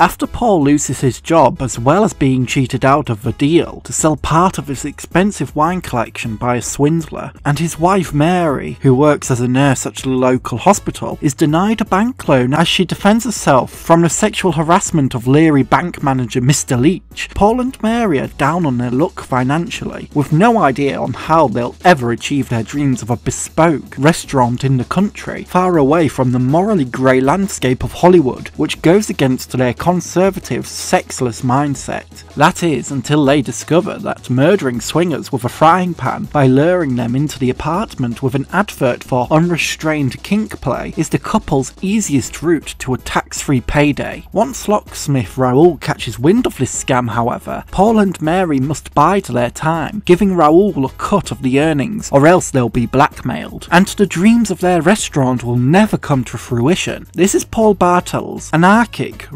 After Paul loses his job, as well as being cheated out of a deal to sell part of his expensive wine collection by a swindler, and his wife Mary, who works as a nurse at the local hospital, is denied a bank loan as she defends herself from the sexual harassment of leery bank manager Mr. Leech, Paul and Mary are down on their luck financially, with no idea on how they'll ever achieve their dreams of a bespoke restaurant in the country, far away from the morally grey landscape of Hollywood, which goes against their conservative, sexless mindset. That is, until they discover that murdering swingers with a frying pan by luring them into the apartment with an advert for unrestrained kink play is the couple's easiest route to a tax free payday. Once locksmith Raoul catches wind of this scam, however, Paul and Mary must bide their time, giving Raoul a cut of the earnings, or else they'll be blackmailed, and the dreams of their restaurant will never come to fruition. This is Paul Bartel's anarchic,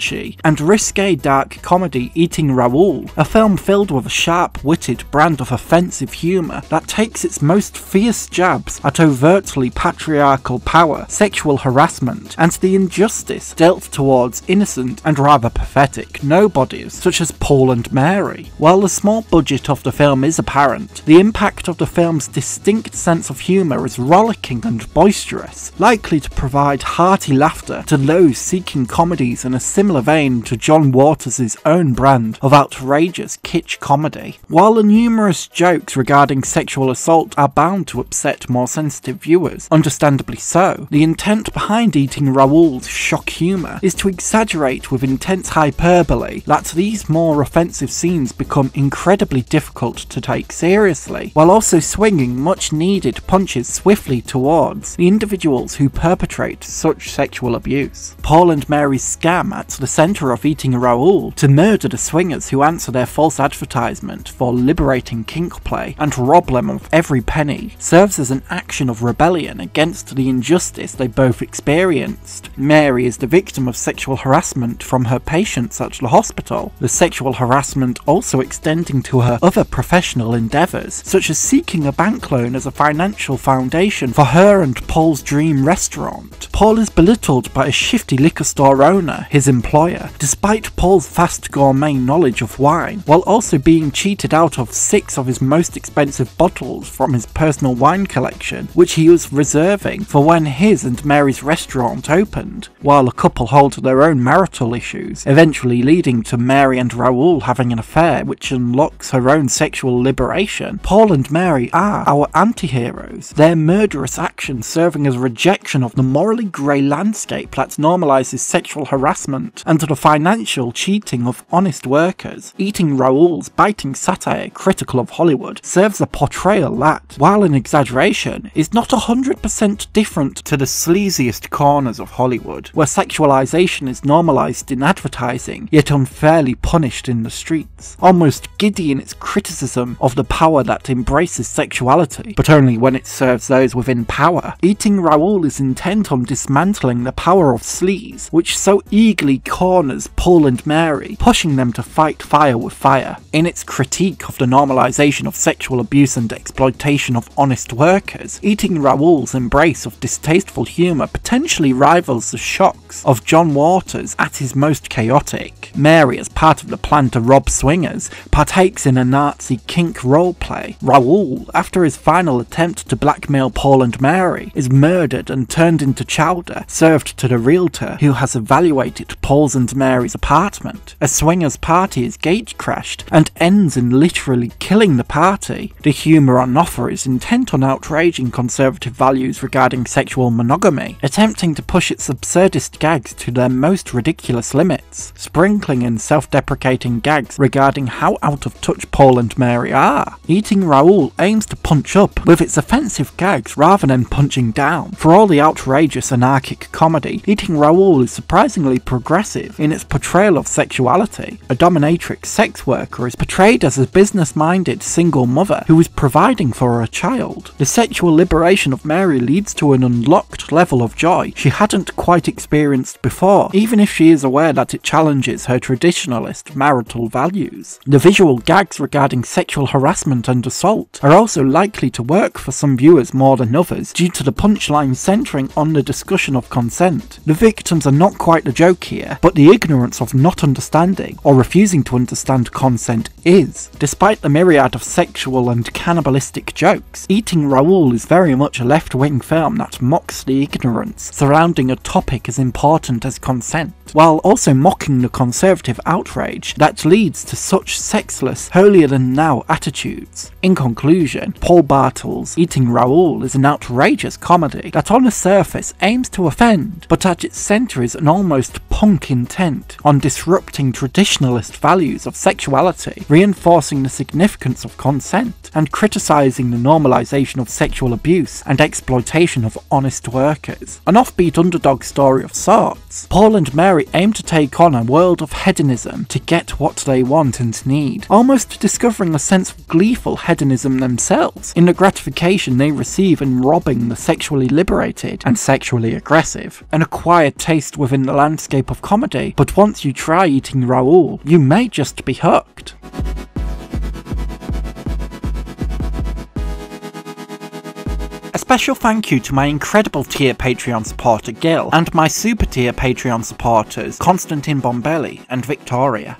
and risque dark comedy Eating Raoul, a film filled with a sharp witted brand of offensive humour that takes its most fierce jabs at overtly patriarchal power, sexual harassment, and the injustice dealt towards innocent and rather pathetic nobodies such as Paul and Mary. While the small budget of the film is apparent, the impact of the film's distinct sense of humour is rollicking and boisterous, likely to provide hearty laughter to those seeking comedies in a similar vein to John Waters' own brand of outrageous kitsch comedy. While the numerous jokes regarding sexual assault are bound to upset more sensitive viewers, understandably so, the intent behind Eating Raoul's shock humour is to exaggerate with intense hyperbole that these more offensive scenes become incredibly difficult to take seriously, while also swinging much needed punches swiftly towards the individuals who perpetrate such sexual abuse. Paul and Mary's scam at the centre of Eating Raoul to murder the swingers who answer their false advertisement for liberating kink play and rob them of every penny serves as an action of rebellion against the injustice they both experienced. Mary is the victim of sexual harassment from her patients at the hospital, the sexual harassment also extending to her other professional endeavours, such as seeking a bank loan as a financial foundation for her and Paul's dream restaurant. Paul is belittled by a shifty liquor store owner, his employer, despite Paul's vast gourmet knowledge of wine, while also being cheated out of six of his most expensive bottles from his personal wine collection, which he was reserving for when his and Mary's restaurant opened, while the couple hold their own marital issues, eventually leading to Mary and Raoul having an affair which unlocks her own sexual liberation. Paul and Mary are our anti-heroes, their murderous actions serving as a rejection of the morally grey landscape that normalises sexual harassment and the financial cheating of honest workers. Eating Raoul's biting satire critical of Hollywood serves a portrayal that, while an exaggeration, is not 100% different to the sleaziest corners of Hollywood, where sexualization is normalized in advertising, yet unfairly punished in the streets. Almost giddy in its criticism of the power that embraces sexuality, but only when it serves those within power. Eating Raoul is intent on dismantling the power of sleaze, which so eagerly corners Paul and Mary, pushing them to fight fire with fire. In its critique of the normalization of sexual abuse and exploitation of honest workers, Eating Raoul's embrace of distasteful humour potentially rivals the shocks of John Waters at his most chaotic. Mary, as part of the plan to rob swingers, partakes in a Nazi kink roleplay. Raoul, after his final attempt to blackmail Paul and Mary, is murdered and turned into chowder, served to the realtor who has evaluated Paul's and Mary's apartment. A swingers party is gate crashed and ends in literally killing the party. The humour on offer is intent on outraging conservative values regarding sexual monogamy, attempting to push its absurdist gags to their most ridiculous limits, sprinkling in self-deprecating gags regarding how out of touch Paul and Mary are. Eating Raoul aims to punch up with its offensive gags rather than punching down. For all the outrageous anarchic comedy, Eating Raoul is surprisingly progressive in its portrayal of sexuality. A dominatrix sex worker is portrayed as a business-minded single mother who is providing for her child. The sexual liberation of Mary leads to an unlocked level of joy she hadn't quite experienced before, even if she is aware that it challenges her traditionalist marital values. The visual gags regarding sexual harassment and assault are also likely to work for some viewers more than others due to the punchline centering on the discussion of consent. The victims are not quite the joke here, here, but the ignorance of not understanding or refusing to understand consent is. Despite the myriad of sexual and cannibalistic jokes, Eating Raoul is very much a left-wing film that mocks the ignorance surrounding a topic as important as consent, while also mocking the conservative outrage that leads to such sexless, holier than now attitudes. In conclusion, Paul Bartel's Eating Raoul is an outrageous comedy that on the surface aims to offend, but at its centre is an almost punk intent on disrupting traditionalist values of sexuality, reinforcing the significance of consent, and criticising the normalisation of sexual abuse and exploitation of honest workers. An offbeat underdog story of sorts, Paul and Mary aim to take on a world of hedonism to get what they want and need, almost discovering a sense of gleeful hedonism themselves in the gratification they receive in robbing the sexually liberated and sexually aggressive. An acquired taste within the landscape of comedy, but once you try eating Raoul, you may just be hooked. A special thank you to my incredible tier Patreon supporter Gil, and my super tier Patreon supporters Constantine Bombelli and Victoria.